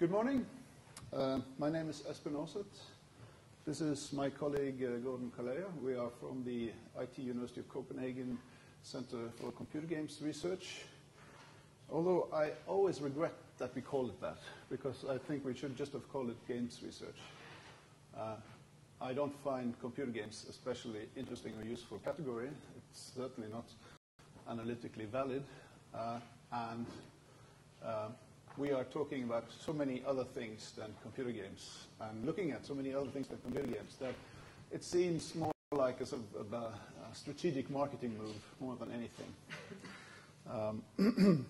Good morning. Uh, my name is Espen Aarseth. This is my colleague uh, Gordon Calleja. We are from the IT University of Copenhagen Center for Computer Games Research. Although I always regret that we call it that, because I think we should just have called it games research. Uh, I don't find computer games especially interesting or useful category. It's certainly not analytically valid. Uh, and uh, we are talking about so many other things than computer games and looking at so many other things than computer games that it seems more like a sort of a, a strategic marketing move more than anything. Um,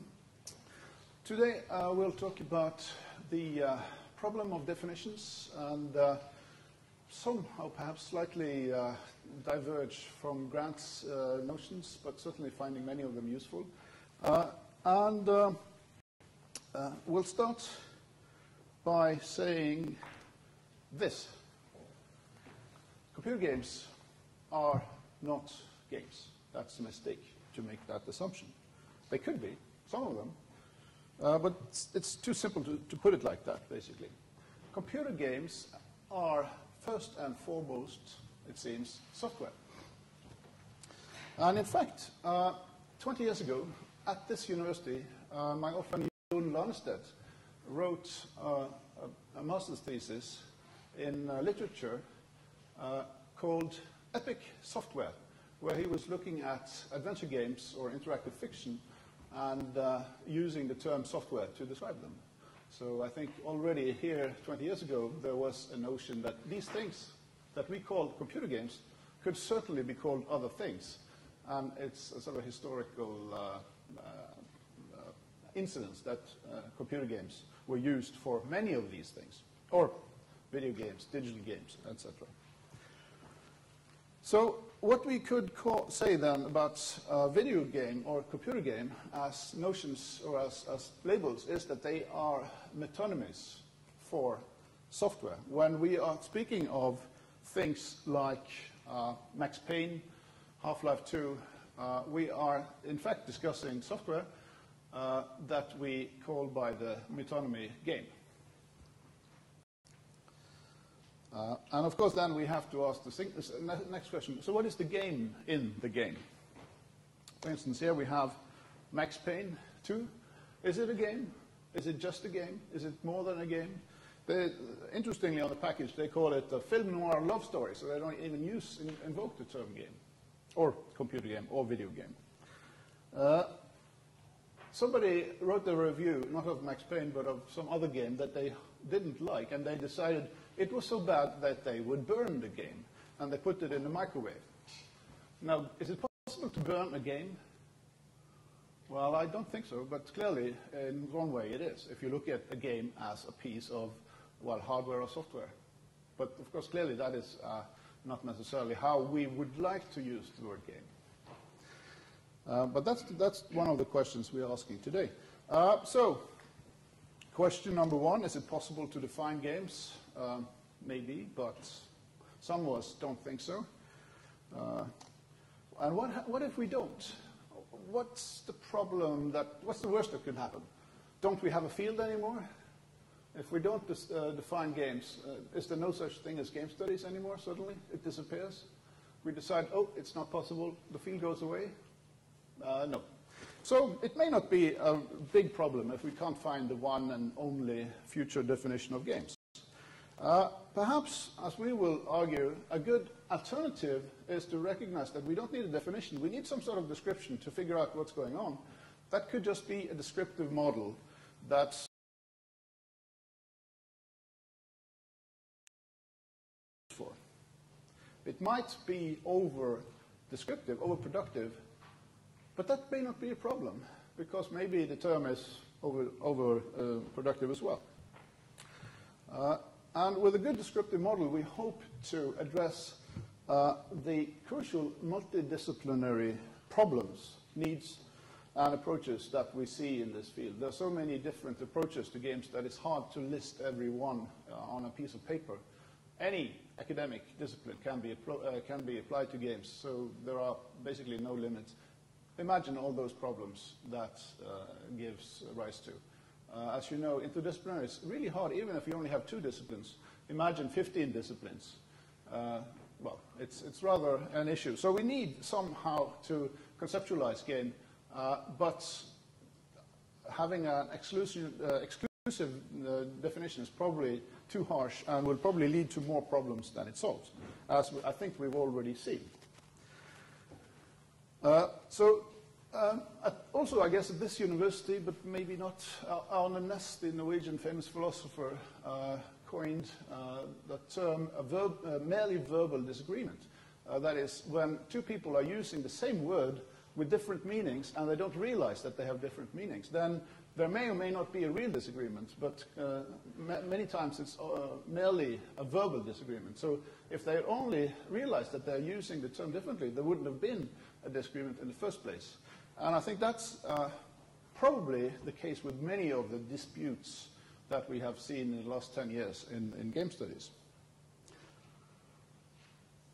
today uh, we'll talk about the uh, problem of definitions and uh, somehow perhaps slightly uh, diverge from Grant's uh, notions, but certainly finding many of them useful. Uh, and uh, we'll start by saying this. Computer games are not games. That's a mistake to make that assumption. They could be, some of them, uh, but it's, it's, too simple to, to, put it like that, basically. Computer games are first and foremost, it seems, software. And in fact, uh, 20 years ago, at this university, uh, my old friend Jon Lahnstedt wrote uh, a, a, master's thesis in uh, literature uh, called Epic Software, where he was looking at adventure games or interactive fiction and uh, using the term software to describe them. So I think already here, 20 years ago, there was a notion that these things that we call computer games could certainly be called other things. And it's a sort of historical uh, incidents that uh, computer games were used for many of these things, or video games, digital games, etc. So what we could call, say then about a video game or computer game as notions or as, as labels is that they are metonymies for software. When we are speaking of things like uh, Max Payne, Half-Life 2, uh, we are in fact discussing software uh, that we call by the metonymy game. Uh, and of course, then we have to ask the next question. So what is the game in the game? For instance, here we have Max Payne 2. Is it a game? Is it just a game? Is it more than a game? They, interestingly, on the package, they call it a film noir love story, so they don't even use, in, invoke the term game, or computer game, or video game. Uh, somebody wrote a review, not of Max Payne, but of some other game that they didn't like, and they decided it was so bad that they would burn the game, and they put it in the microwave. Now, is it possible to burn a game? Well, I don't think so, but clearly, in one way, it is, if you look at a game as a piece of, well, hardware or software. But, of course, clearly that is uh, not necessarily how we would like to use the word game. Uh, but that's, that's one of the questions we're asking today. Uh, so, question number one, is it possible to define games? Um, maybe, but some of us don't think so. Uh, and what, what if we don't? What's the problem that, what's the worst that could happen? Don't we have a field anymore? If we don't uh, define games, uh, is there no such thing as game studies anymore suddenly? It disappears? We decide, oh, it's not possible, the field goes away, uh, no. So it may not be a big problem if we can't find the one and only future definition of games. Uh, perhaps, as we will argue, a good alternative is to recognize that we don't need a definition. We need some sort of description to figure out what's going on. That could just be a descriptive model that's for. It might be over descriptive, overproductive, but that may not be a problem, because maybe the term is over, over uh, productive as well. Uh, and with a good descriptive model, we hope to address uh, the crucial multidisciplinary problems, needs, and approaches that we see in this field. There are so many different approaches to games that it's hard to list every one uh, on a piece of paper. Any academic discipline can be, uh, can be applied to games, so there are basically no limits imagine all those problems that uh, gives rise to. Uh, as you know, interdisciplinary is really hard, even if you only have two disciplines. Imagine 15 disciplines. Uh, well, it's, it's rather an issue. So we need somehow to conceptualize game, but having an exclusive, exclusive definition is probably too harsh and will probably lead to more problems than it solves, as I think we've already seen. Uh, so um, also, I guess at this university, but maybe not, uh, Arne Næss, the Norwegian famous philosopher, uh, coined uh, the term verb, uh, merely verbal disagreement. Uh, that is, when two people are using the same word with different meanings and they don't realize that they have different meanings, then there may or may not be a real disagreement, but ma many times it's merely a verbal disagreement. So if they only realized that they're using the term differently, there wouldn't have been a disagreement in the first place. And I think that's uh, probably the case with many of the disputes that we have seen in the last 10 years in, in game studies.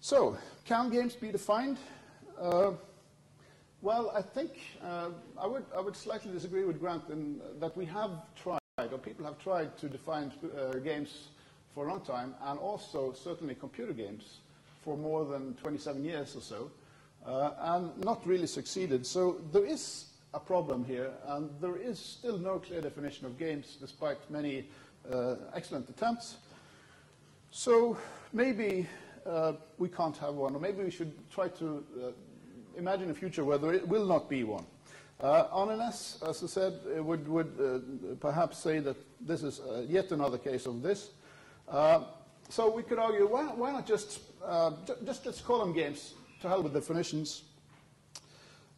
So, can games be defined? Uh, well, I think uh, I, would, I would slightly disagree with Grant in that we have tried, or people have tried to define uh, games for a long time, and also certainly computer games for more than 27 years or so and not really succeeded. So there is a problem here, and there is still no clear definition of games, despite many uh, excellent attempts. So maybe uh, we can't have one, or maybe we should try to uh, imagine a future where there will not be one. Uh, Arne as I said, uh, would, would uh, perhaps say that this is yet another case of this. so we could argue, why, why not just, just let's call them games to hell with definitions.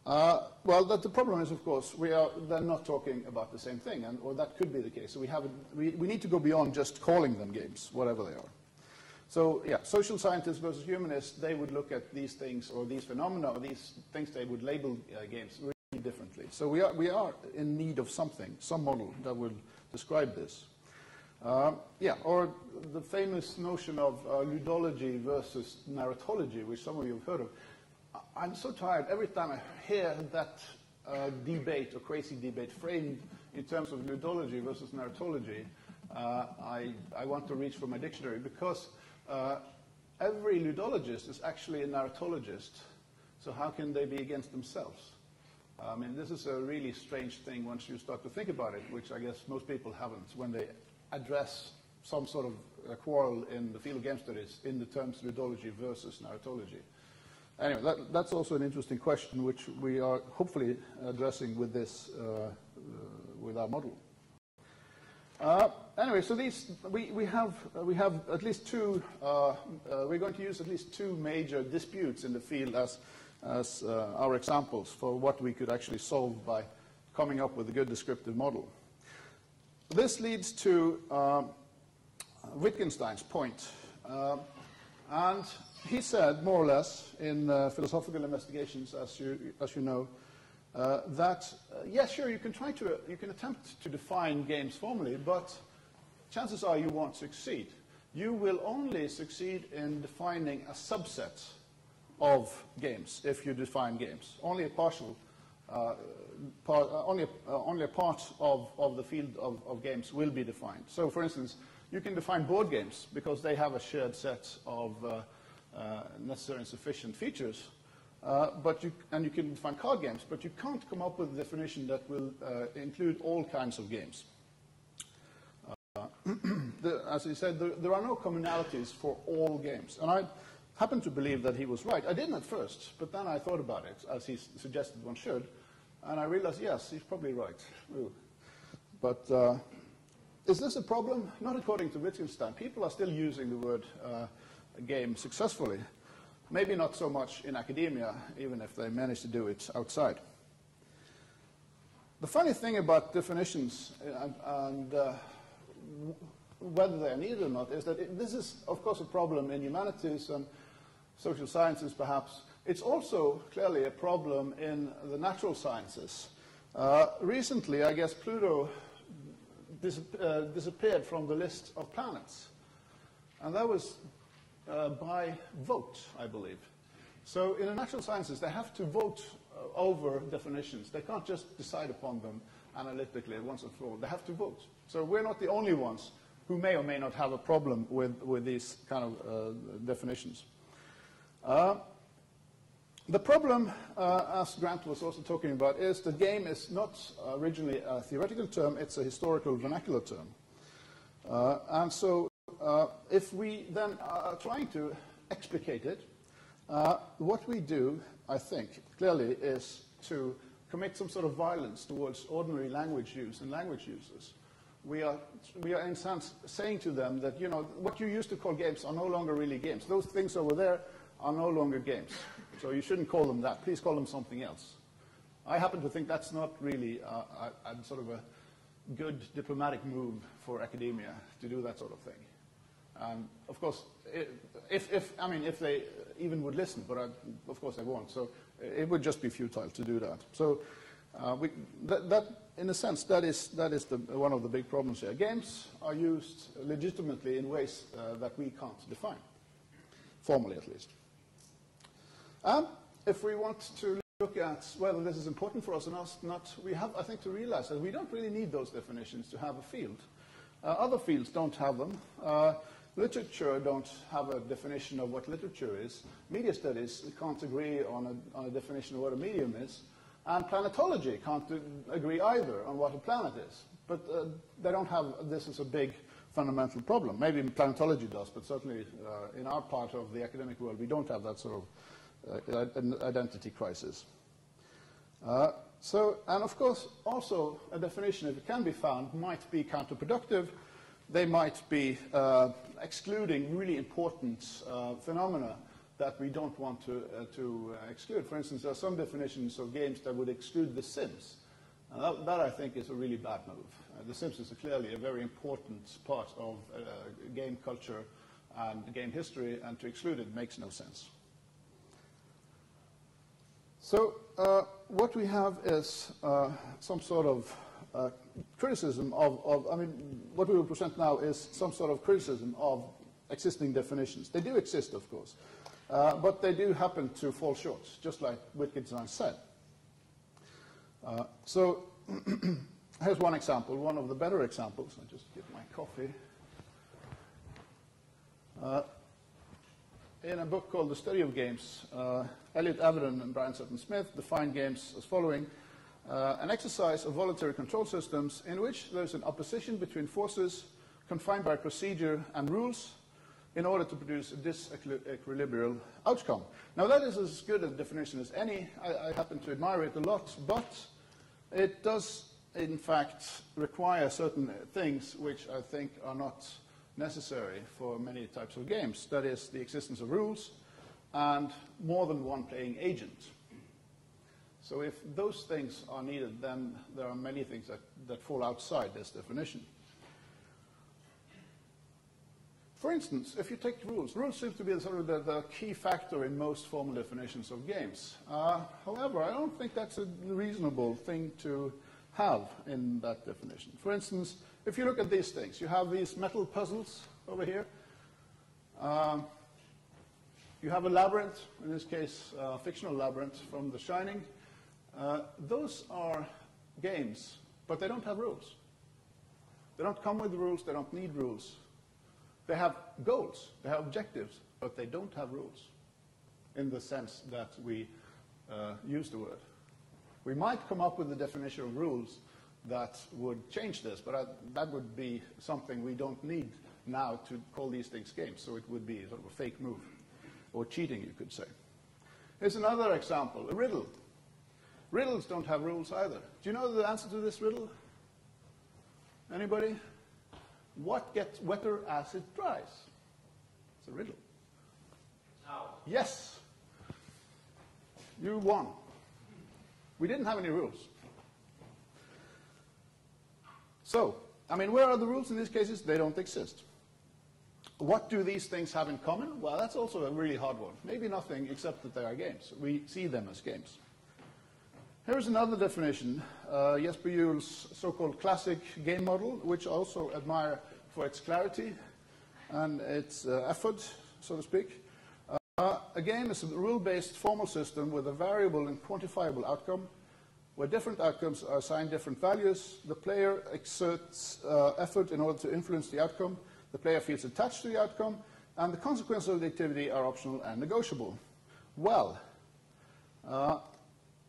Uh, well, that the problem is, of course, we are then not talking about the same thing, and, or that could be the case. So we, have we, we need to go beyond just calling them games, whatever they are. So, yeah, social scientists versus humanists, they would look at these things or these phenomena or these things they would label uh, games really differently. So we are, we are in need of something, some model that will describe this. Uh, yeah, or the famous notion of uh, ludology versus narratology, which some of you have heard of. I'm so tired every time I hear that uh, debate or crazy debate framed in terms of ludology versus narratology. Uh, I, I, want to reach for my dictionary because uh, every ludologist is actually a narratologist. So how can they be against themselves? I mean, this is a really strange thing once you start to think about it, which I guess most people haven't when they address some sort of quarrel in the field of game studies in the terms ludology versus narratology. Anyway, that, that's also an interesting question which we are hopefully addressing with this, uh, uh, with our model. Uh, anyway, so these, we, we, have, we have at least two, uh, uh, we're going to use at least two major disputes in the field as, as uh, our examples for what we could actually solve by coming up with a good descriptive model. This leads to uh, Wittgenstein's point. Uh, and he said, more or less, in uh, Philosophical Investigations, as you, as you know, uh, that, uh, yes, sure, you can try to, you can attempt to define games formally, but chances are you won't succeed. You will only succeed in defining a subset of games if you define games. Only a partial part, uh, only, a, uh, only a part of, of the field of, of games will be defined. So, for instance, you can define board games because they have a shared set of uh, uh, necessary and sufficient features. Uh, but you, and you can define card games, but you can't come up with a definition that will include all kinds of games. the, as he said, there, there, are no commonalities for all games. And I happen to believe that he was right. I didn't at first, but then I thought about it, as he suggested one should. And I realized, yes, he's probably right. But uh, is this a problem? Not according to Wittgenstein. People are still using the word uh, game successfully. Maybe not so much in academia, even if they manage to do it outside. The funny thing about definitions and, and uh, whether they're needed or not is that it, this is, of course, a problem in humanities and social sciences, perhaps, it's also clearly a problem in the natural sciences. Uh, recently, I guess Pluto dis uh, disappeared from the list of planets. And that was uh, by vote, I believe. So in the natural sciences, they have to vote uh, over definitions. They can't just decide upon them analytically once and for all. They have to vote. So we're not the only ones who may or may not have a problem with, with these kind of uh, definitions. Uh, the problem, uh, as Grant was also talking about, is the game is not originally a theoretical term, it's a historical vernacular term. Uh, and so uh, if we then are trying to explicate it, uh, what we do, I think, clearly is to commit some sort of violence towards ordinary language use and language users. We are, we are in sense saying to them that, you know, what you used to call games are no longer really games. Those things over there are no longer games. So you shouldn't call them that. Please call them something else. I happen to think that's not really uh, a, a sort of a good diplomatic move for academia to do that sort of thing. And of course, if, if, I mean, if they even would listen, but I, of course they won't. So it would just be futile to do that. So uh, we, that, that, in a sense, that is, that is the, one of the big problems here. Games are used legitimately in ways uh, that we can't define, formally at least. And if we want to look at whether this is important for us or not, we have, I think, to realize that we don't really need those definitions to have a field. Uh, other fields don't have them. Uh, literature don't have a definition of what literature is. Media studies can't agree on a, on a definition of what a medium is. And planetology can't agree either on what a planet is. But uh, they don't have this as a big fundamental problem. Maybe planetology does, but certainly uh, in our part of the academic world, we don't have that sort of uh, identity crisis. Uh, so, and of course, also a definition, if it can be found, might be counterproductive. They might be uh, excluding really important uh, phenomena that we don't want to, uh, to uh, exclude. For instance, there are some definitions of games that would exclude The Sims. That, that, I think, is a really bad move. the Sims is clearly a very important part of game culture and game history, and to exclude it makes no sense. So uh, what we have is uh, some sort of uh, criticism of, of, I mean, what we will present now is some sort of criticism of existing definitions. They do exist, of course, uh, but they do happen to fall short, just like Wittgenstein said. Uh, so here's one example, one of the better examples. I just get my coffee. Uh, in a book called The Study of Games, Elliott Avedon and Brian Sutton Smith define games as following uh, an exercise of voluntary control systems in which there's an opposition between forces confined by procedure and rules in order to produce a disequilibrial outcome. Now, that is as good a definition as any. I, I happen to admire it a lot, but it does, in fact, require certain things which I think are not necessary for many types of games. That is the existence of rules and more than one playing agent. So if those things are needed, then there are many things that, that fall outside this definition. For instance, if you take rules, rules seem to be sort of the, the key factor in most formal definitions of games. Uh, however, I don't think that's a reasonable thing to have in that definition. For instance, if you look at these things, you have these metal puzzles over here. Um, you have a labyrinth, in this case, a fictional labyrinth from The Shining. Uh, those are games, but they don't have rules. They don't come with rules, they don't need rules. They have goals, they have objectives, but they don't have rules in the sense that we uh, use the word. We might come up with a definition of rules that would change this, but I, that would be something we don't need now to call these things games, so it would be sort of a fake move, or cheating, you could say. Here's another example, a riddle. Riddles don't have rules either. Do you know the answer to this riddle? Anybody? What gets wetter as it dries? It's a riddle. Yes. You won. We didn't have any rules. So, I mean, where are the rules in these cases? They don't exist. What do these things have in common? Well, that's also a really hard one. Maybe nothing except that they are games. We see them as games. Here's another definition, uh, Jesper Juul's so-called classic game model, which I also admire for its clarity and its uh, effort, so to speak. Uh, a game is a rule-based formal system with a variable and quantifiable outcome where different outcomes are assigned different values. The player exerts uh, effort in order to influence the outcome. The player feels attached to the outcome, and the consequences of the activity are optional and negotiable. Well, uh,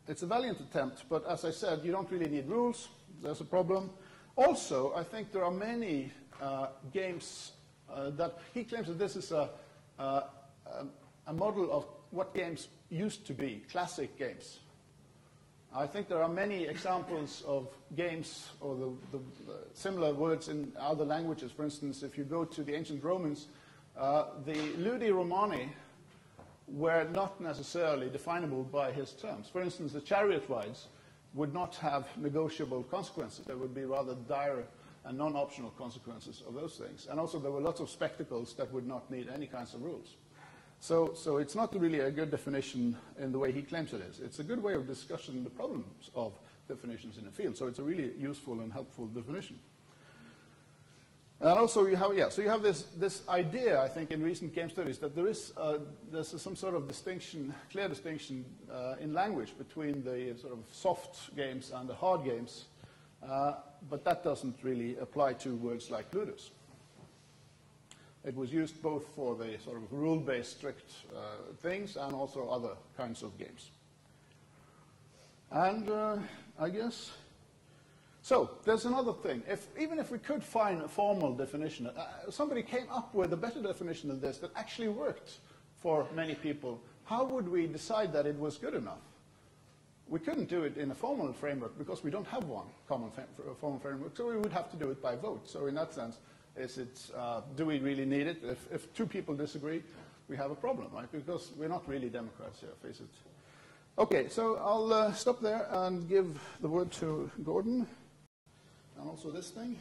it's a valiant attempt, but as I said, you don't really need rules. There's a problem. Also, I think there are many uh, games uh, that he claims that this is a, a model of what games used to be, classic games. I think there are many examples of games or the, the, the similar words in other languages. For instance, if you go to the ancient Romans, uh, the ludi romani were not necessarily definable by his terms. For instance, the chariot rides would not have negotiable consequences. There would be rather dire and non-optional consequences of those things. And also there were lots of spectacles that would not need any kinds of rules. So, so it's not really a good definition in the way he claims it is. It's a good way of discussing the problems of definitions in a field. So it's a really useful and helpful definition. And also you have, yeah, so you have this, this idea, I think, in recent game studies that there is uh, there's some sort of distinction, clear distinction uh, in language between the sort of soft games and the hard games, uh, but that doesn't really apply to words like ludus. It was used both for the sort of rule-based strict uh, things and also other kinds of games. And uh, I guess, so there's another thing. If, even if we could find a formal definition, uh, somebody came up with a better definition than this that actually worked for many people, how would we decide that it was good enough? We couldn't do it in a formal framework because we don't have one common formal framework, so we would have to do it by vote. So in that sense, is it, uh, do we really need it? If, if two people disagree, we have a problem, right? Because we're not really Democrats here, face it. Okay, so I'll uh, stop there and give the word to Gordon. And also this thing.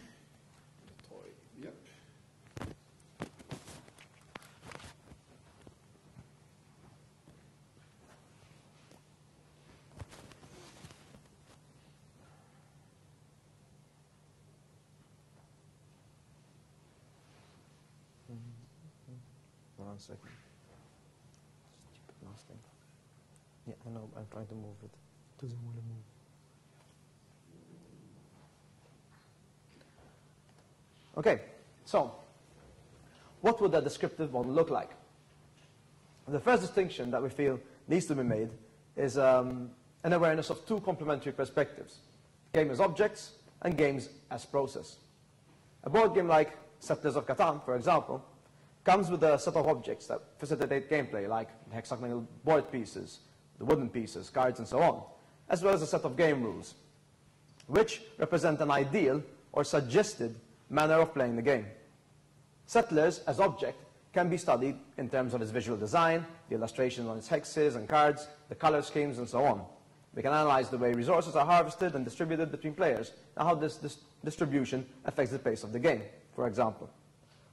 One second. Stupid last thing. Yeah, I know. I'm trying to move it. Doesn't want to move. Okay, so what would that descriptive model look like? The first distinction that we feel needs to be made is um, an awareness of two complementary perspectives, game as objects and games as process. A board game like Settlers of Catan, for example, comes with a set of objects that facilitate gameplay, like hexagonal board pieces, the wooden pieces, cards, and so on, as well as a set of game rules, which represent an ideal or suggested manner of playing the game. Settlers, as object, can be studied in terms of its visual design, the illustrations on its hexes and cards, the color schemes, and so on. We can analyze the way resources are harvested and distributed between players, and how this, this distribution affects the pace of the game, for example.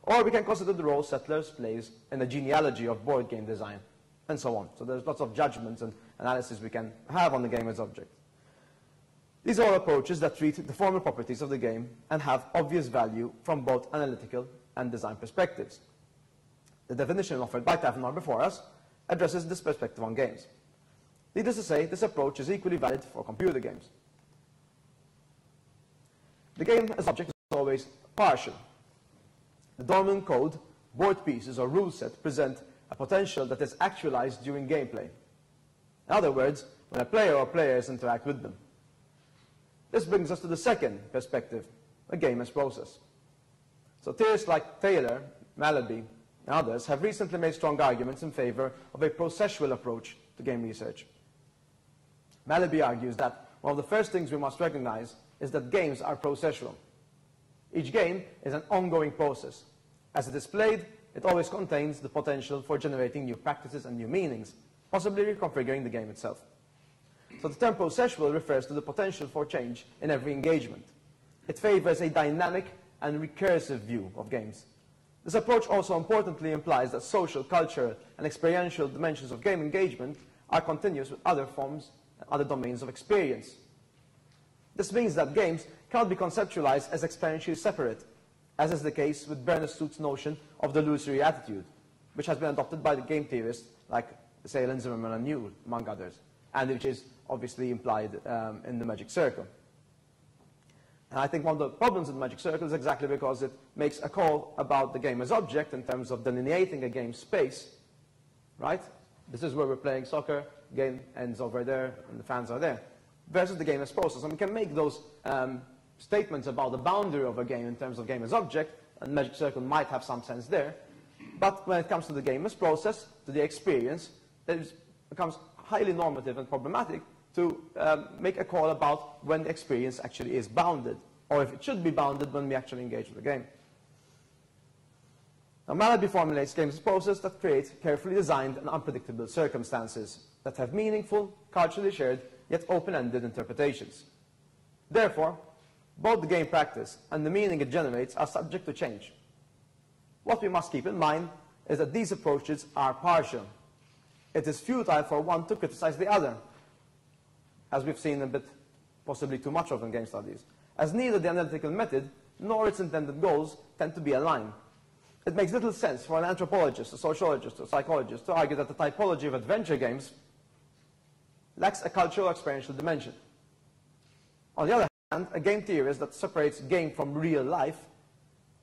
Or we can consider the role settlers plays in the genealogy of board game design, and so on. So there's lots of judgments and analysis we can have on the game as object. These are approaches that treat the formal properties of the game and have obvious value from both analytical and design perspectives. The definition offered by Tavinor before us addresses this perspective on games. Needless to say, this approach is equally valid for computer games. The game as object is always partial, the Dorman code, board pieces, or rule set present a potential that is actualized during gameplay. In other words, when a player or players interact with them. This brings us to the second perspective, a game as process. So theorists like Taylor, Malaby, and others have recently made strong arguments in favor of a processual approach to game research. Malaby argues that one of the first things we must recognize is that games are processual. Each game is an ongoing process. As it is played, it always contains the potential for generating new practices and new meanings, possibly reconfiguring the game itself. So the term processual refers to the potential for change in every engagement. It favors a dynamic and recursive view of games. This approach also importantly implies that social, cultural, and experiential dimensions of game engagement are continuous with other forms and other domains of experience. This means that games cannot be conceptualized as experientially separate, as is the case with Bernard Suits's notion of the lusory attitude, which has been adopted by the game theorists like Salen, Zimmerman, and Newell, among others, and which is obviously implied um, in the magic circle. And I think one of the problems with magic circle is exactly because it makes a call about the game as object in terms of delineating a game space, right? This is where we're playing soccer, game ends over there, and the fans are there, versus the game as process. And we can make those um, statements about the boundary of a game in terms of game as object, and magic circle might have some sense there. But when it comes to the game as process, to the experience, it becomes highly normative and problematic to um, make a call about when the experience actually is bounded, or if it should be bounded when we actually engage with the game. Now, Malaby formulates games as process that create carefully designed and unpredictable circumstances that have meaningful, culturally shared, yet open-ended interpretations. Therefore, both the game practice and the meaning it generates are subject to change. What we must keep in mind is that these approaches are partial. It is futile for one to criticize the other, as we've seen a bit, possibly too much of in game studies, as neither the analytical method nor its intended goals tend to be aligned. It makes little sense for an anthropologist, a sociologist, or a psychologist to argue that the typology of adventure games lacks a cultural experiential dimension. On the other hand, a game theorist that separates game from real life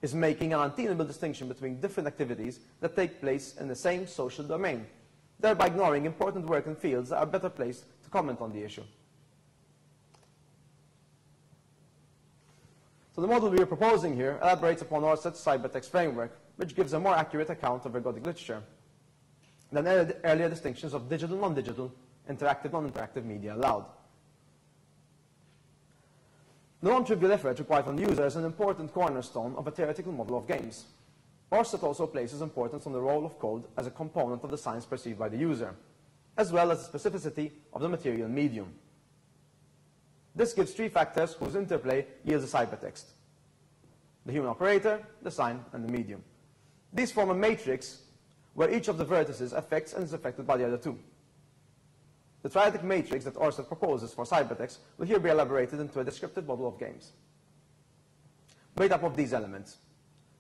is making an untenable distinction between different activities that take place in the same social domain, thereby ignoring important work in fields that are better placed to comment on the issue. So the model we are proposing here elaborates upon Aarseth's cybertext framework, which gives a more accurate account of ergodic literature than earlier distinctions of digital, non-digital, interactive, non-interactive media allowed. The non-trivial effort required from the user is an important cornerstone of a theoretical model of games. Aarseth also places importance on the role of code as a component of the science perceived by the user, as well as the specificity of the material medium. This gives three factors whose interplay yields a cybertext. The human operator, the sign, and the medium. These form a matrix where each of the vertices affects and is affected by the other two. The triadic matrix that Aarseth proposes for cybertext will here be elaborated into a descriptive model of games. Made up of these elements.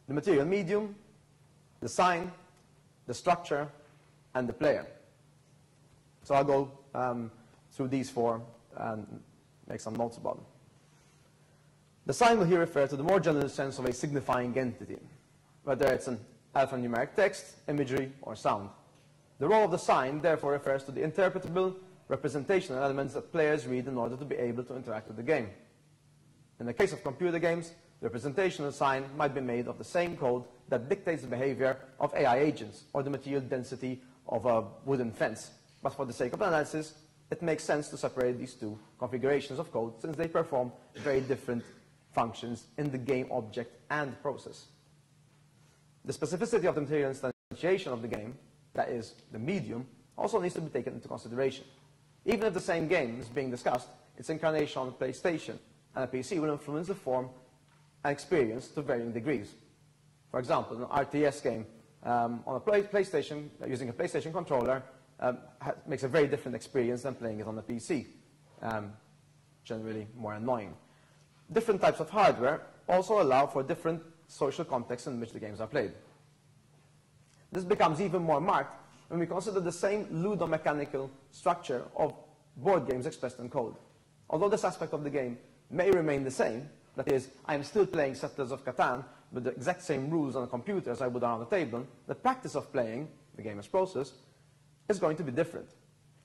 The material medium, the sign, the structure, and the player. So I'll go um, through these four and make some notes about them. The sign will here refer to the more general sense of a signifying entity, whether it's an alphanumeric text, imagery, or sound. The role of the sign therefore refers to the interpretable representational elements that players read in order to be able to interact with the game. In the case of computer games, the representational sign might be made of the same code that dictates the behavior of AI agents or the material density of a wooden fence. But for the sake of analysis, it makes sense to separate these two configurations of code since they perform very different functions in the game object and process. The specificity of the material instantiation of the game, that is, the medium, also needs to be taken into consideration. Even if the same game is being discussed, its incarnation on a PlayStation and a PC will influence the form and experience to varying degrees. For example, an RTS game um, on a play PlayStation, uh, using a PlayStation controller, um, makes a very different experience than playing it on a PC. Um, generally more annoying. Different types of hardware also allow for different social contexts in which the games are played. This becomes even more marked when we consider the same ludomechanical structure of board games expressed in code. Although this aspect of the game may remain the same, that is, I am still playing Settlers of Catan with the exact same rules on a computer as I would on a table, the practice of playing, the game as process, is going to be different.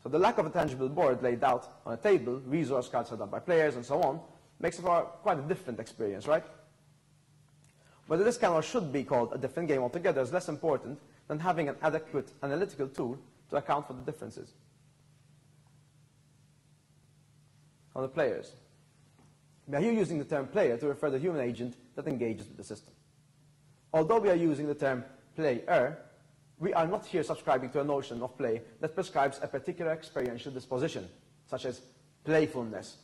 So the lack of a tangible board laid out on a table, resource cards set up by players, and so on, makes for quite a different experience, right? Whether this can or should be called a different game altogether is less important than having an adequate analytical tool to account for the differences. On the players. We are here using the term player to refer to the human agent that engages with the system. Although we are using the term player, we are not here subscribing to a notion of play that prescribes a particular experiential disposition, such as playfulness.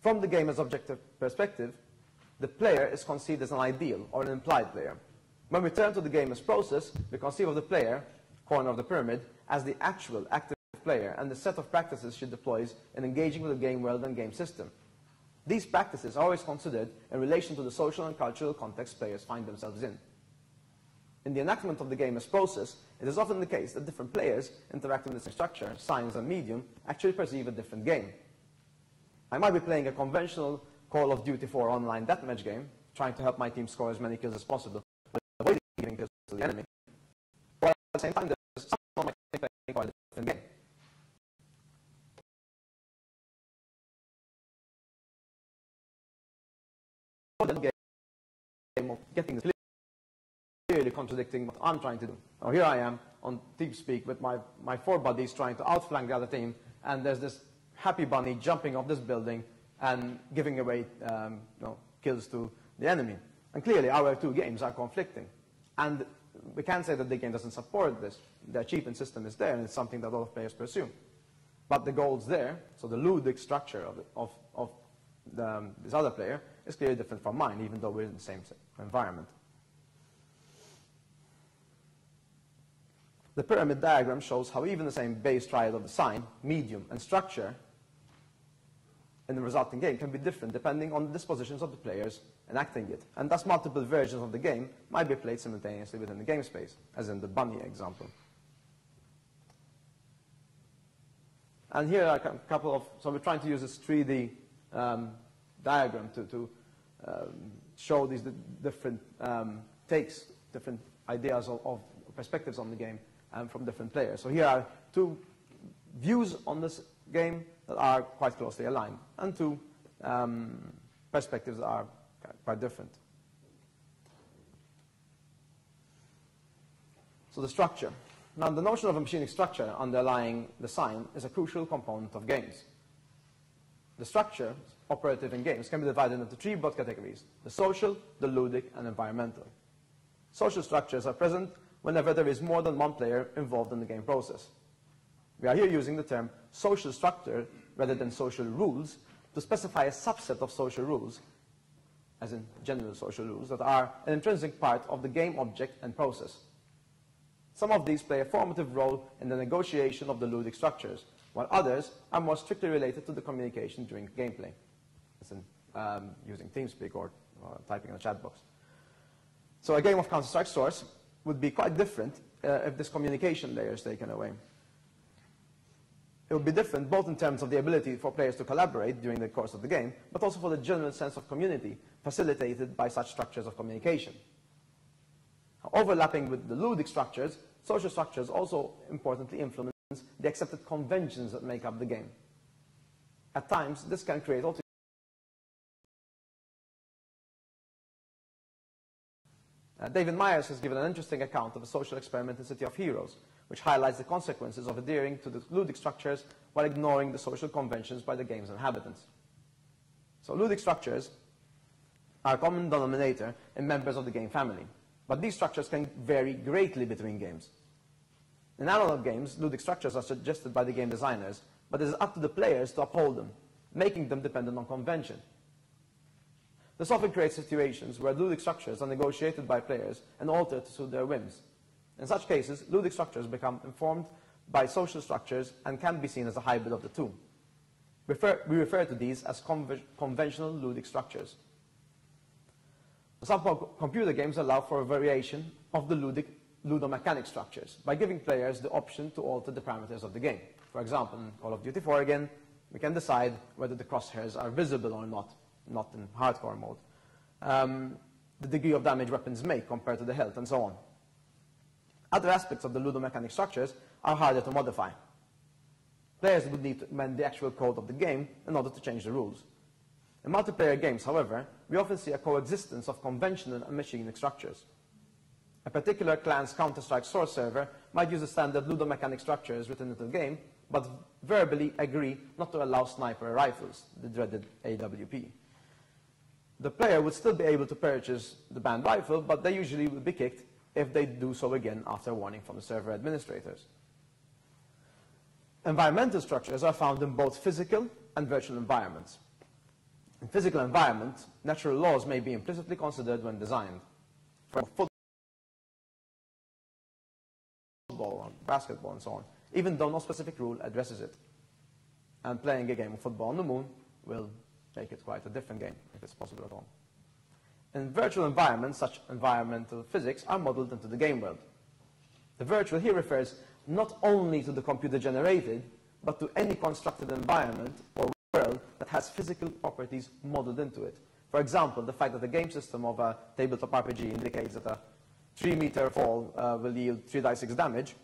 From the gamer's objective perspective, the player is conceived as an ideal or an implied player. When we turn to the gamer's process, we conceive of the player, corner of the pyramid, as the actual active player and the set of practices she deploys in engaging with the game world and game system. These practices are always considered in relation to the social and cultural context players find themselves in. In the enactment of the game as process, it is often the case that different players interacting with the same structure, signs, and medium actually perceive a different game. I might be playing a conventional Call of Duty 4 online deathmatch game, trying to help my team score as many kills as possible, but avoiding giving kills to the enemy. While at the same time, there's someone on my team playing quite a different game. Game of getting clearly contradicting what I'm trying to do. Now here I am on TeamSpeak with my, my four buddies trying to outflank the other team, and there's this happy bunny jumping off this building and giving away um, you know, kills to the enemy. And clearly our two games are conflicting. And we can't say that the game doesn't support this. The achievement system is there, and it's something that a lot of players pursue. But the goal's there, so the ludic structure of, of, of the, um, this other player is clearly different from mine, even though we're in the same environment. The pyramid diagram shows how even the same base triad of the sign, medium, and structure in the resulting game can be different depending on the dispositions of the players enacting it. And thus multiple versions of the game might be played simultaneously within the game space, as in the bunny example. And here are a couple of, so we're trying to use this 3D um, diagram to, to um, show these different um, takes, different ideas of, of, perspectives on the game um, from different players. So here are two views on this game that are quite closely aligned, and two um, perspectives are quite different. So the structure. Now, the notion of a machinic structure underlying the sign is a crucial component of games. The structure operative in games can be divided into three broad categories, the social, the ludic, and environmental. Social structures are present whenever there is more than one player involved in the game process. We are here using the term social structure rather than social rules to specify a subset of social rules, as in general social rules, that are an intrinsic part of the game object and process. Some of these play a formative role in the negotiation of the ludic structures, while others are more strictly related to the communication during gameplay, as in um, using TeamSpeak or uh, typing in a chat box. So a game of Counter-Strike Source would be quite different uh, if this communication layer is taken away. It would be different both in terms of the ability for players to collaborate during the course of the game, but also for the general sense of community facilitated by such structures of communication. Overlapping with the ludic structures, social structures also importantly influence the accepted conventions that make up the game. At times, this can create Uh, David Myers has given an interesting account of a social experiment in City of Heroes, which highlights the consequences of adhering to the ludic structures while ignoring the social conventions by the game's inhabitants. So ludic structures are a common denominator in members of the game family, but these structures can vary greatly between games. In analog games, ludic structures are suggested by the game designers, but it is up to the players to uphold them, making them dependent on convention. This often creates situations where ludic structures are negotiated by players and altered to suit their whims. In such cases, ludic structures become informed by social structures and can be seen as a hybrid of the two. Refer, we refer to these as conventional ludic structures. Some computer games allow for a variation of the ludic ludomechanic structures by giving players the option to alter the parameters of the game. For example, in Call of Duty 4 again, we can decide whether the crosshairs are visible or not, not in hardcore mode. Um, the degree of damage weapons make compared to the health and so on. Other aspects of the ludomechanic structures are harder to modify. Players would need to amend the actual code of the game in order to change the rules. In multiplayer games, however, we often see a coexistence of conventional and machinic structures. A particular clan's Counter-Strike source server might use the standard ludomechanic structures written into the game, but verbally agree not to allow sniper rifles, the dreaded AWP. The player would still be able to purchase the banned rifle, but they usually would be kicked if they do so again after warning from the server administrators. Environmental structures are found in both physical and virtual environments. In physical environment, natural laws may be implicitly considered when designed. For football, basketball, and so on, even though no specific rule addresses it. And playing a game of football on the moon will make it quite a different game, if it's possible at all. In virtual environments, such environmental physics are modeled into the game world. The virtual here refers not only to the computer-generated, but to any constructed environment or world that has physical properties modeled into it. For example, the fact that the game system of a tabletop RPG indicates that a 3 meter fall uh, will yield 3 die 6 damage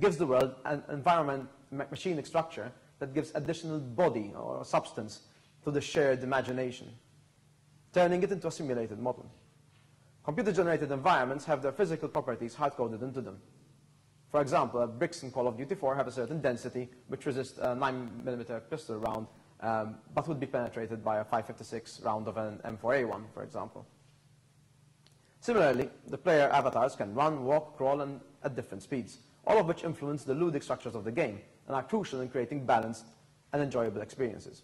gives the world an environment machine structure that gives additional body or substance to the shared imagination, turning it into a simulated model. Computer-generated environments have their physical properties hard-coded into them. For example, bricks in Call of Duty 4 have a certain density which resists a 9mm pistol round, um, but would be penetrated by a 556 round of an M4A1, for example. Similarly, the player avatars can run, walk, crawl, and at different speeds, all of which influence the ludic structures of the game and are crucial in creating balanced and enjoyable experiences.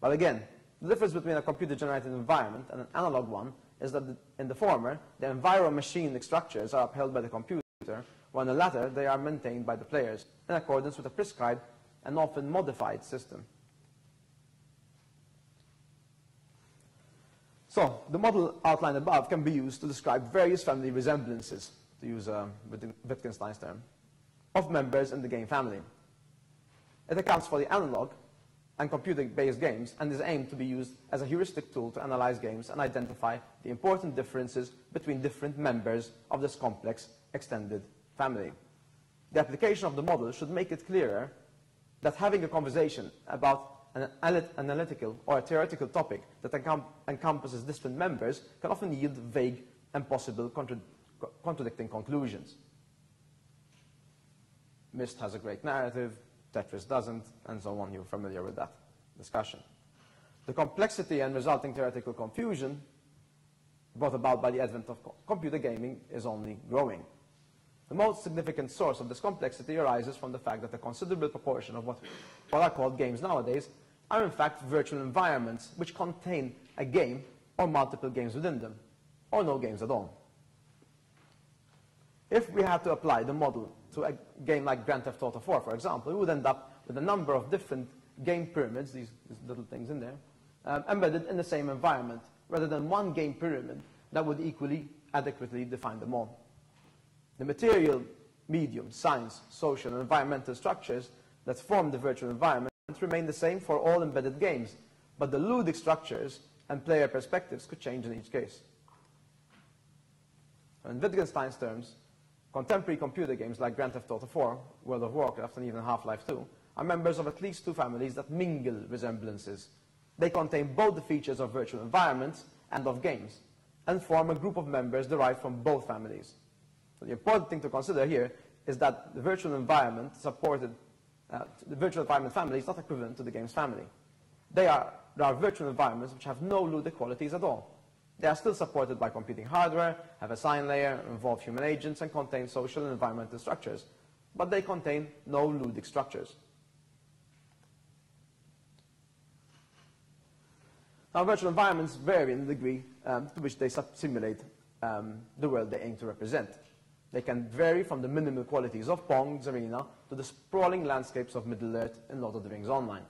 But again, the difference between a computer-generated environment and an analog one is that in the former, the enviro-machine structures are upheld by the computer, while in the latter, they are maintained by the players in accordance with a prescribed and often modified system. So, the model outlined above can be used to describe various family resemblances, to use uh, Wittgenstein's term, of members in the game family. It accounts for the analog and computer-based games and is aimed to be used as a heuristic tool to analyze games and identify the important differences between different members of this complex extended family. The application of the model should make it clearer that having a conversation about an analytical or a theoretical topic that encom encompasses different members can often yield vague and possible contra contradicting conclusions. Myst has a great narrative, Tetris doesn't, and so on. You're familiar with that discussion. The complexity and resulting theoretical confusion brought about by the advent of computer gaming is only growing. The most significant source of this complexity arises from the fact that a considerable proportion of what, what are called games nowadays are in fact virtual environments which contain a game or multiple games within them, or no games at all. If we had to apply the model to a game like Grand Theft Auto 4, for example, we would end up with a number of different game pyramids, these, these little things in there, um, embedded in the same environment, rather than one game pyramid that would equally adequately define them all. The material, medium, science, social, and environmental structures that form the virtual environment remain the same for all embedded games, but the ludic structures and player perspectives could change in each case. In Wittgenstein's terms, contemporary computer games like Grand Theft Auto 4, World of Warcraft, and even Half-Life 2 are members of at least two families that mingle resemblances. They contain both the features of virtual environments and of games, and form a group of members derived from both families. So the important thing to consider here is that the virtual environment supported, uh, the virtual environment family is not equivalent to the game's family. They are, there are virtual environments which have no ludic qualities at all. They are still supported by computing hardware, have a sign layer, involve human agents, and contain social and environmental structures. But they contain no ludic structures. Now, virtual environments vary in the degree um, to which they simulate um, the world they aim to represent. They can vary from the minimal qualities of Pong's arena to the sprawling landscapes of Middle-earth in Lord of the Rings Online.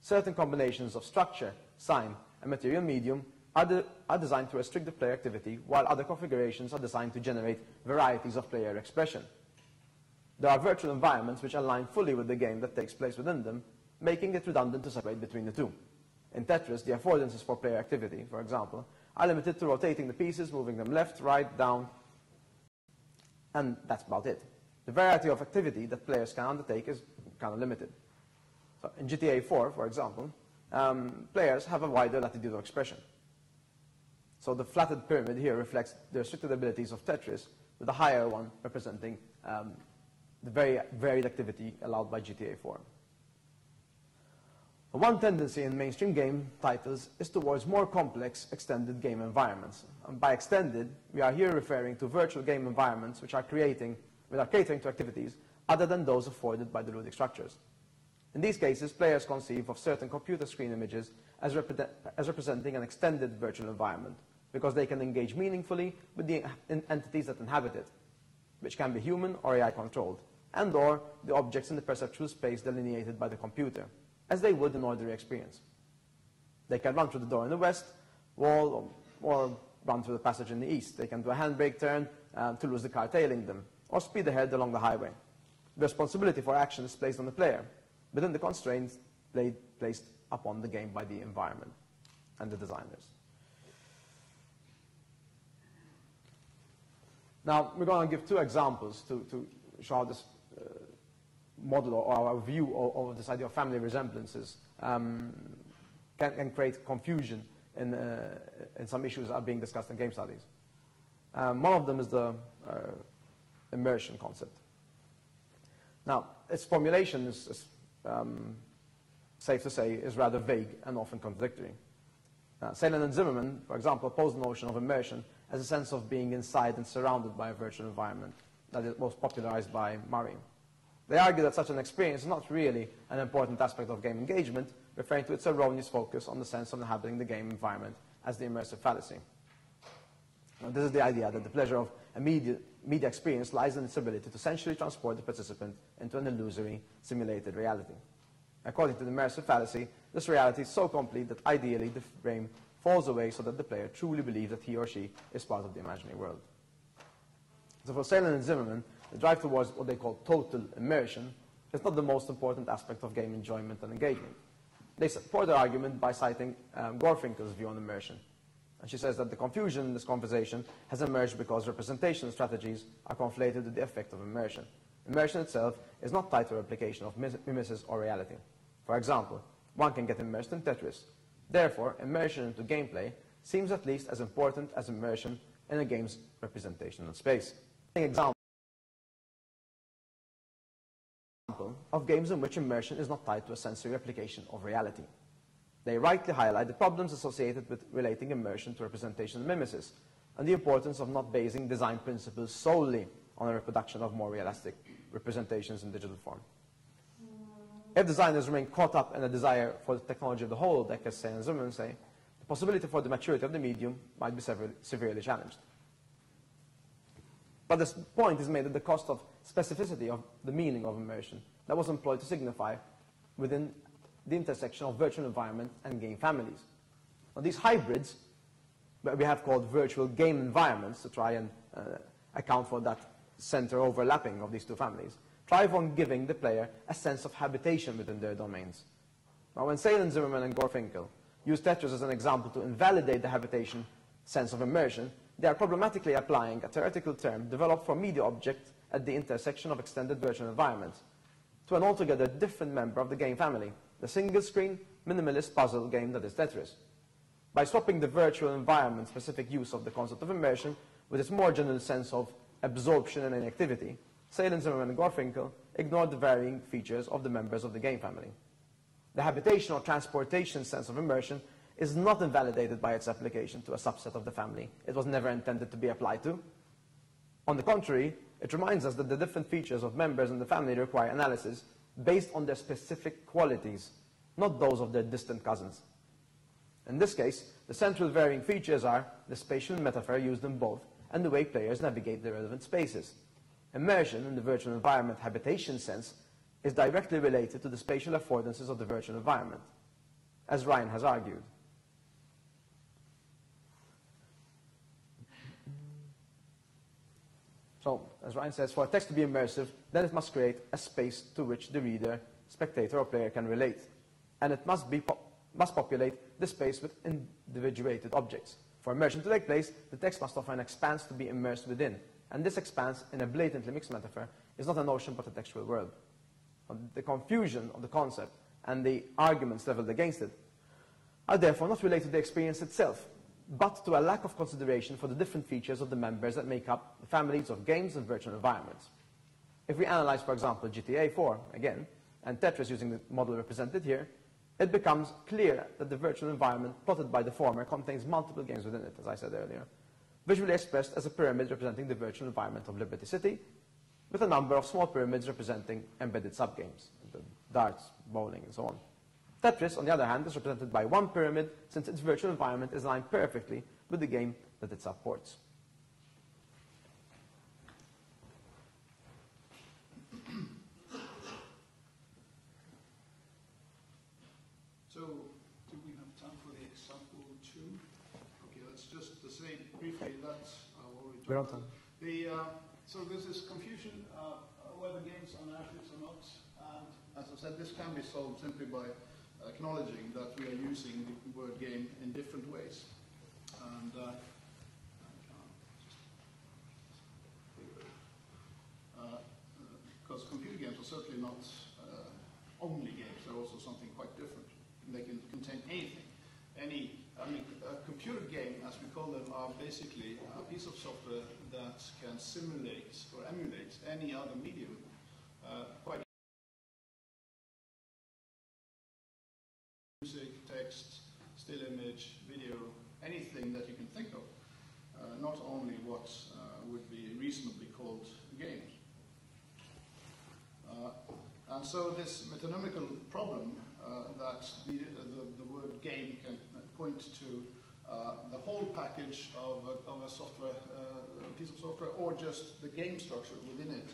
Certain combinations of structure, sign, and material medium are, are designed to restrict the player activity, while other configurations are designed to generate varieties of player expression. There are virtual environments which align fully with the game that takes place within them, making it redundant to separate between the two. In Tetris, the affordances for player activity, for example, are limited to rotating the pieces, moving them left, right, down, and that's about it. The variety of activity that players can undertake is kind of limited. So in GTA 4, for example, um, players have a wider latitude of expression. So the flattened pyramid here reflects the restricted abilities of Tetris, with the higher one representing um, the very varied activity allowed by GTA 4. One tendency in mainstream game titles is towards more complex extended game environments. And by extended, we are here referring to virtual game environments which are creating, which are catering to activities other than those afforded by the ludic structures. In these cases, players conceive of certain computer screen images as, repre as representing an extended virtual environment, because they can engage meaningfully with the entities that inhabit it, which can be human or AI controlled, and or the objects in the perceptual space delineated by the computer, as they would in ordinary experience. They can run through the door in the west, wall, or run through the passage in the east. They can do a handbrake turn uh, to lose the car tailing them, or speed ahead along the highway. The responsibility for action is placed on the player, within the constraints placed upon the game by the environment and the designers. Now, we're going to give two examples to, to show how this uh, model or our view of, of, this idea of family resemblances um, can, can, create confusion in, uh, in some issues that are being discussed in game studies. Um, one of them is the uh, immersion concept. Now, its formulation is, is um, safe to say, is rather vague and often contradictory. Uh, Salen and Zimmerman, for example, oppose the notion of immersion as a sense of being inside and surrounded by a virtual environment that was popularized by Murray. They argue that such an experience is not really an important aspect of game engagement, referring to its erroneous focus on the sense of inhabiting the game environment as the immersive fallacy. Now, this is the idea that the pleasure of a media, media experience lies in its ability to essentially transport the participant into an illusory, simulated reality. According to the immersive fallacy, this reality is so complete that ideally the frame falls away so that the player truly believes that he or she is part of the imaginary world. So for Salen and Zimmerman, the drive towards what they call total immersion is not the most important aspect of game enjoyment and engagement. They support their argument by citing um, Gorfinkel's view on immersion. And she says that the confusion in this conversation has emerged because representation strategies are conflated with the effect of immersion. Immersion itself is not tied to replication of mimesis or reality. For example, one can get immersed in Tetris, Therefore, immersion into gameplay seems at least as important as immersion in a game's representational space. An example of games in which immersion is not tied to a sensory replication of reality. They rightly highlight the problems associated with relating immersion to representation and mimesis, and the importance of not basing design principles solely on a reproduction of more realistic representations in digital form. If designers remain caught up in a desire for the technology of the whole, like as say and Zimmerman say, the possibility for the maturity of the medium might be severely, severely challenged. But this point is made at the cost of specificity of the meaning of immersion that was employed to signify within the intersection of virtual environment and game families. Now, these hybrids, that we have called virtual game environments to try and uh, account for that center overlapping of these two families, thrive on giving the player a sense of habitation within their domains. Now, when Salen, Zimmerman, and Gorfinkel use Tetris as an example to invalidate the habitation sense of immersion, they are problematically applying a theoretical term developed for media objects at the intersection of extended virtual environments to an altogether different member of the game family, the single-screen, minimalist puzzle game that is Tetris. By swapping the virtual environment-specific use of the concept of immersion with its more general sense of absorption and inactivity, Salen, Zimmerman, and Gorfinkel ignored the varying features of the members of the game family. The habitation or transportation sense of immersion is not invalidated by its application to a subset of the family it was never intended to be applied to. On the contrary, it reminds us that the different features of members in the family require analysis based on their specific qualities, not those of their distant cousins. In this case, the central varying features are the spatial metaphor used in both and the way players navigate the relevant spaces. Immersion in the virtual environment habitation sense is directly related to the spatial affordances of the virtual environment, as Ryan has argued. So, as Ryan says, for a text to be immersive, then it must create a space to which the reader, spectator, or player can relate. And it must, be must populate the space with individuated objects. For immersion to take place, the text must offer an expanse to be immersed within, and this expanse, in a blatantly mixed metaphor, is not a notion but a textual world. The confusion of the concept and the arguments leveled against it are therefore not related to the experience itself, but to a lack of consideration for the different features of the members that make up the families of games and virtual environments. If we analyze, for example, GTA 4, again, and Tetris using the model represented here, it becomes clear that the virtual environment plotted by the former contains multiple games within it, as I said earlier visually expressed as a pyramid representing the virtual environment of Liberty City, with a number of small pyramids representing embedded subgames, the darts, bowling, and so on. Tetris, on the other hand, is represented by one pyramid since its virtual environment is aligned perfectly with the game that it supports. So, do we have time for the example two? Okay, let's just We're on time. The, uh, so there's this confusion uh, whether games are narratives or not. And as I said, this can be solved simply by acknowledging that we are using the word game in different ways. And uh, because uh, computer games are certainly not uh, only games, they're also something quite different. They can contain anything, any computer game, as we call them, are basically a piece of software that can simulate or emulate any other medium uh, quite music, text, still image, video, anything that you can think of. Uh, not only what uh, would be reasonably called games. Uh, and so this metonymical problem uh, that the, the, the word game can point to the whole package of a, of a software, uh, piece of software, or just the game structure within it,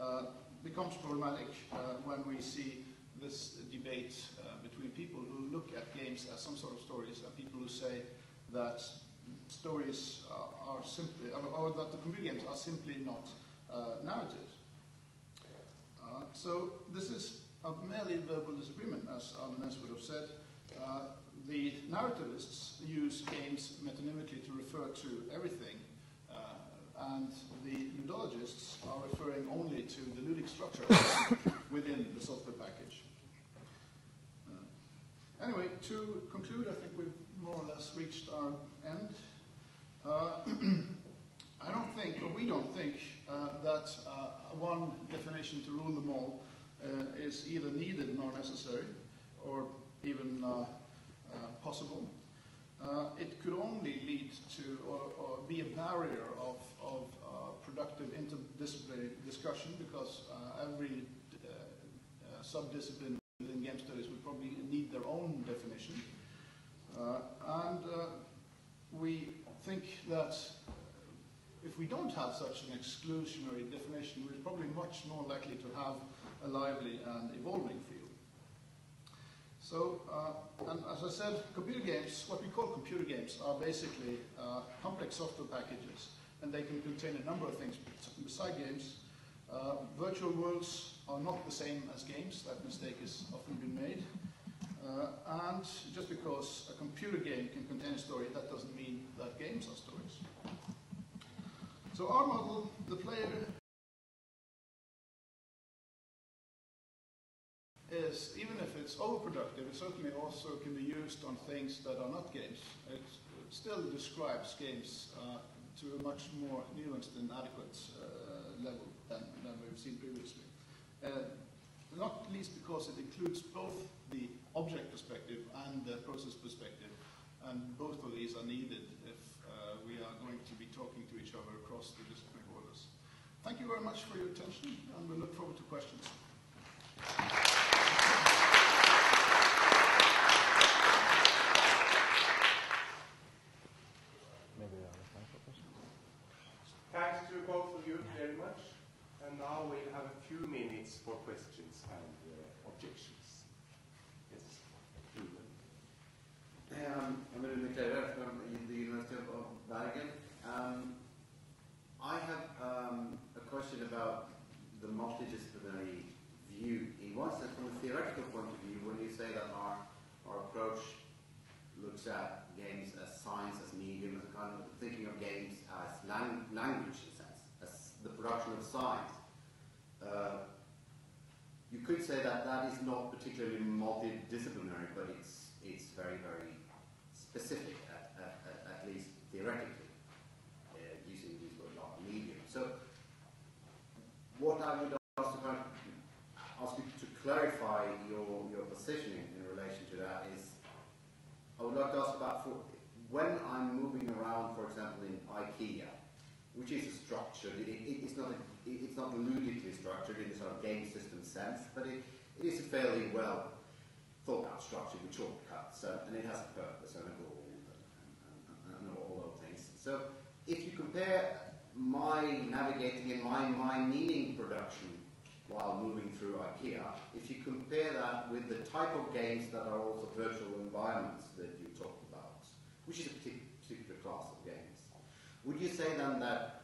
uh, becomes problematic uh, when we see this debate uh, between people who look at games as some sort of stories and people who say that stories are simply, or that the computer games are simply not narrative. so this is a merely verbal disagreement, as Arne Næss would have said. Uh, the narrativists use games metonymically to refer to everything, uh, and the ludologists are referring only to the ludic structure within the software package. Uh, anyway, to conclude, I think we've more or less reached our end. Uh, I don't think, or we don't think, uh, that uh, one definition to rule them all is either needed nor necessary, or even uh, Uh, possible. Uh, it could only lead to or, or be a barrier of, of uh, productive interdisciplinary discussion because uh, every uh, subdiscipline within game studies would probably need their own definition. and we think that if we don't have such an exclusionary definition, we're probably much more likely to have a lively and evolving field. So, uh, and as I said, computer games, what we call computer games, are basically uh, complex software packages, and they can contain a number of things beside games. Uh, virtual worlds are not the same as games. That mistake has often been made. Uh, and just because a computer game can contain a story, that doesn't mean that games are stories. So our model, the player is, even it's overproductive, it certainly also can be used on things that are not games. It, still describes games uh, to a much more nuanced and adequate uh, level than, than, we've seen previously. Uh, not least because it includes both the object perspective and the process perspective, and both of these are needed if uh, we are going to be talking to each other across the disciplinary borders. Thank you very much for your attention, and we look forward to questions. now we'll have a few minutes for questions and uh, objections. Yes, um, I'm Rune Klevjer from the University of Bergen. Um, I have um, a question about the multidisciplinary view. In one sense, from a theoretical point of view, when you say that our, our approach looks at games as science, as medium, as a kind of thinking of games as lang language in a sense, as the production of science. Uh, you could say that that is not particularly multidisciplinary, but it's, it's very, very specific, at, at, at least theoretically, uh, using these word like medium. So what I would ask, to ask you to clarify your, your positioning in relation to that is, I would like to ask about for, when I'm moving around, for example, in IKEA, which is a structure, it, it, it's not a it's not ludicrously structured in the sort of game system sense, but it, it is a fairly well thought out structure with shortcuts, uh, and it has a purpose and a goal and, and, and, all those things. So if you compare my navigating and my, my meaning production while moving through IKEA, if you compare that with the type of games that are also virtual environments that you talked about, which is a particular class of games, would you say then that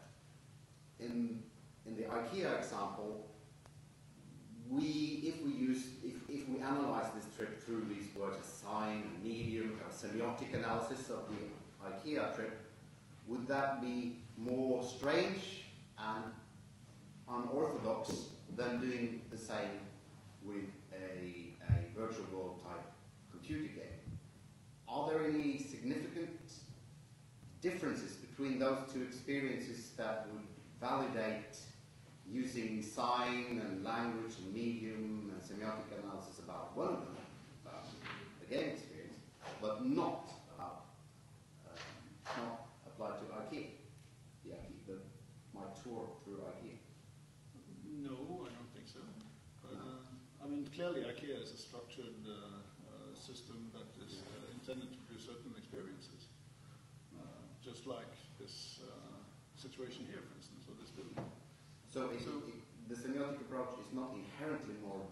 in, in the IKEA example, we, if we use, if, if we analyze this trip through these words as sign, medium, of semiotic analysis of the IKEA trip, would that be more strange and unorthodox than doing the same with a, a virtual world type computer game? Are there any significant differences between those two experiences that would validate using sign and language and medium and semiotic analysis about one of them, about the game experience, but not about, uh, not applied to IKEA, the IKEA, the, my tour through IKEA. No, I don't think so. Uh, I mean, clearly IKEA is a structured uh, uh, system that is uh, intended to produce certain experiences, uh, just like this uh, situation here, for instance, or this building. So, it, So- it, the semiotic approach is not inherently more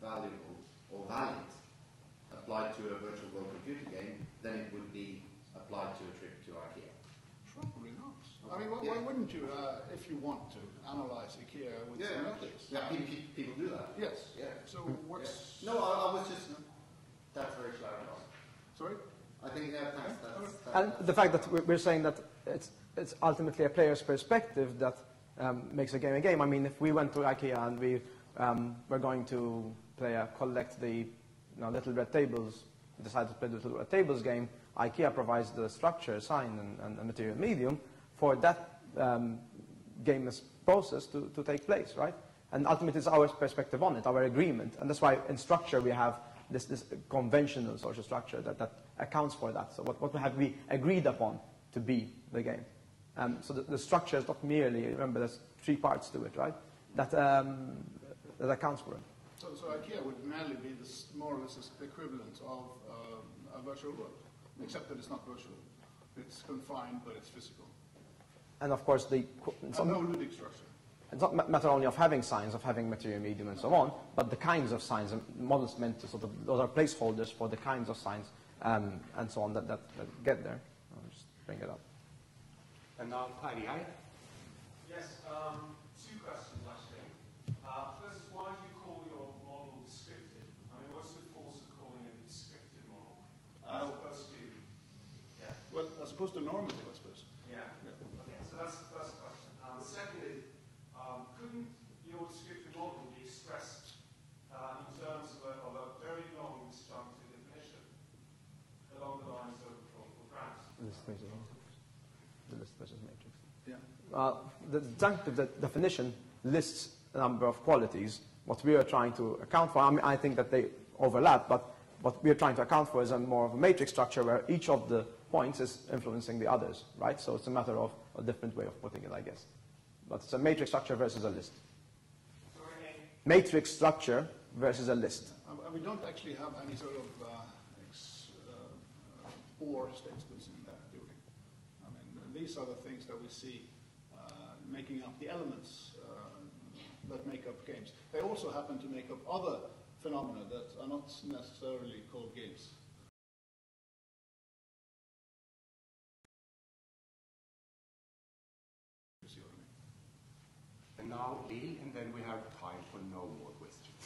valuable or valid applied to a virtual world computer game than it would be applied to a trip to IKEA. Probably not. I mean, why, why wouldn't you, uh, if you want to, analyze IKEA with semiotics? Yeah, people, people do that. Yes. Yeah. So what's... No, I, I was just, that's very clarifying. Sorry? I think, yeah, thanks, that's, And that's, the fact that we- we're saying that it's, it's ultimately a player's perspective that um, makes a game a game. I mean, if we went to IKEA and we um, were going to play a collect the you know, little red tables, decided to play the little red tables game, IKEA provides the structure, sign, and, and, material medium for that um, gameless process to, to take place, right? And ultimately, it's our perspective on it, our agreement. And that's why in structure we have this, this conventional social structure that, that accounts for that. So what, what have we agreed upon to be the game? Um, so the, the structure is not merely, remember there's three parts to it, right? That, um, that accounts for it. So, so IKEA would merely be this, more or less the equivalent of uh, a virtual world, except that it's not virtual. It's confined, but it's physical. And of course, the, it's And no ludic structure. it's not a matter only of having signs, of having material medium and so on, but the kinds of signs and models meant to sort of, those are placeholders for the kinds of signs um, and so on that, that, that get there. I'll just bring it up. And now, Paddy, hi. Yes, um, two questions actually. Uh, first, why do you call your model descriptive? I mean, what's the force of calling it a descriptive model? As Uh, opposed to, yeah, Well, as opposed to normative, I suppose. yeah. Okay, so that's the first question. Um, the second is, um, couldn't your descriptive model be expressed uh, in terms of a, of a very long disjunctive definition along the lines of, of, of Grant? List versus, the list versus matrix. Yeah. Uh, the disjunctive de- definition lists a number of qualities. What we are trying to account for, I, mean, I think that they overlap, but what we are trying to account for is a more of a matrix structure where each of the points is influencing the others, right? So it's a matter of a different way of putting it, I guess. But it's a matrix structure versus a list. Sorry, Matrix structure versus a list. We don't actually have any sort of uh, ex, uh, uh, or statements in there, do we? I mean, these are the things that we see making up the elements uh, that make up games. They also happen to make up other phenomena that are not necessarily called games. And now, Lee, and then we have time for no more questions.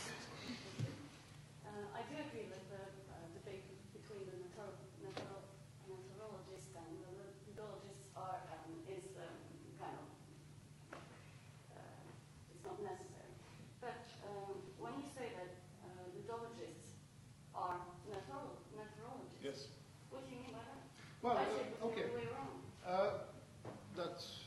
Uh, I do agree with the uh, debate between the natur- natur- naturalogist and the ludologist are, um, is um, kind of, uh, it's not necessary. But um, when you say that uh, ludologists are natural- naturologists, Yes. what do you mean by that? Well, I uh, said it's the okay. other way around. Uh, that's,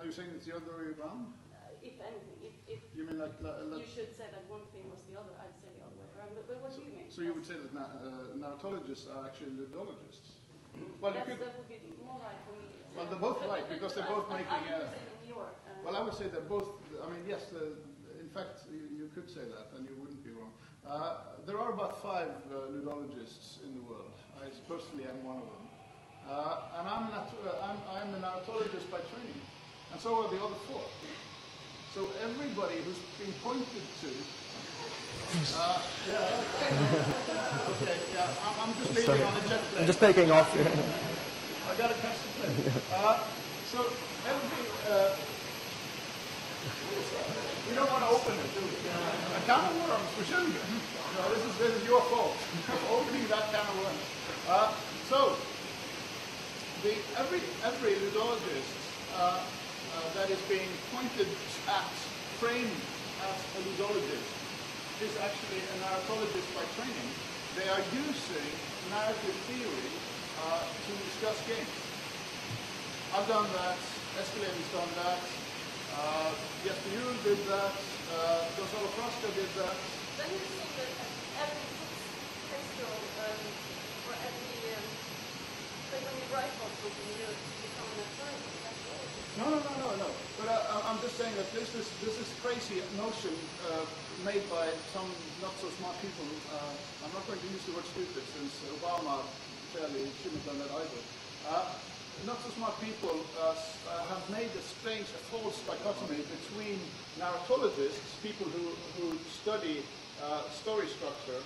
are you saying it's the other way around? Uh, if anything, if, if You mean like, like you should say that one thing was the other, I'd say the other way around. But, but what do you mean? So you would say that na- uh, narratologists are actually ludologists? Well, you That's, could, that would be more right for me. Well, they're both right, because they're both I- making, I'm uh, in uh, well, I would say they're both, I mean, yes, the, in fact, you, you could say that, and you wouldn't be wrong. Uh, there are about five uh, ludologists in the world. I personally am one of them. Uh, and I'm, nat- uh, I'm, I'm a narratologist by training, and so are the other four. So everybody who's been pointed to uh, yeah, okay. okay, yeah, I'm, I'm just leaving on a jet plane. I'm just taking off. I got to catch the plane. Uh, so every, uh, You don't want to open it, do you? A can of worms, we shouldn't. No, this is, this is your fault, opening that can of worms. Uh, so, the, every, every ludologist uh, uh, that is being pointed at, framed as a ludologist, is actually a narratologist by training. They are using narrative theory uh, to discuss games. I've done that, Eskelinen has done that, uh, Jesper did that, uh, Gonzalo Frasca did that. Then you that every festival um, or every um, like when you write about something, you become an authority. That's all. No, no, no, no, no. But uh, I'm just saying that this is this is crazy notion uh, made by some not so smart people. Uh, I'm not going to use the word stupid since Obama fairly shouldn't have done that either. Uh, not so smart people uh, uh, have made a strange, a false dichotomy between narratologists, people who, who study story structure,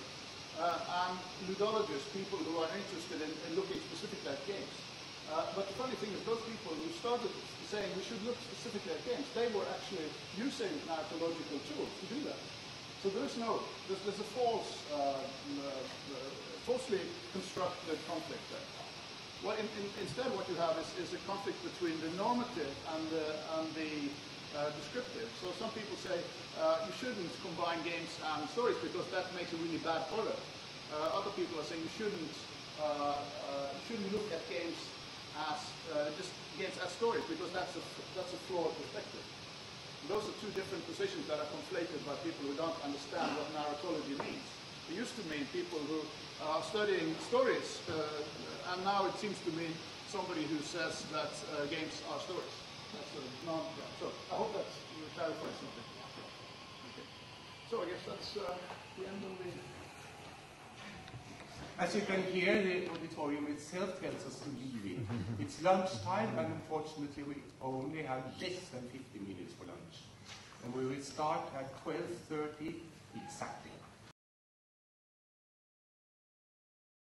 and ludologists, people who are interested in, in looking specifically at games. Uh, but the funny thing is, those people who started saying we should look specifically at games, they were actually using narratological tools to do that. So there is no, there's, there's a false, uh, uh, uh, falsely constructed conflict there. What in, in, instead, what you have is, is a conflict between the normative and the, and the uh, descriptive. So some people say uh, you shouldn't combine games and stories because that makes a really bad product. Uh, other people are saying you shouldn't, uh, uh, you shouldn't look at games as just games as stories because that's a, that's a flawed perspective. Those are two different positions that are conflated by people who don't understand what narratology means. It used to mean people who are studying stories, and now it seems to mean somebody who says that games are stories. That's sort of non yeah. So I hope that clarifies something. Okay. So I guess that's uh, the end of the. As you can hear, the auditorium itself tells us to leave it. It's lunchtime, and unfortunately, we only have less than 50 minutes for lunch. And we will start at 12.30 exactly.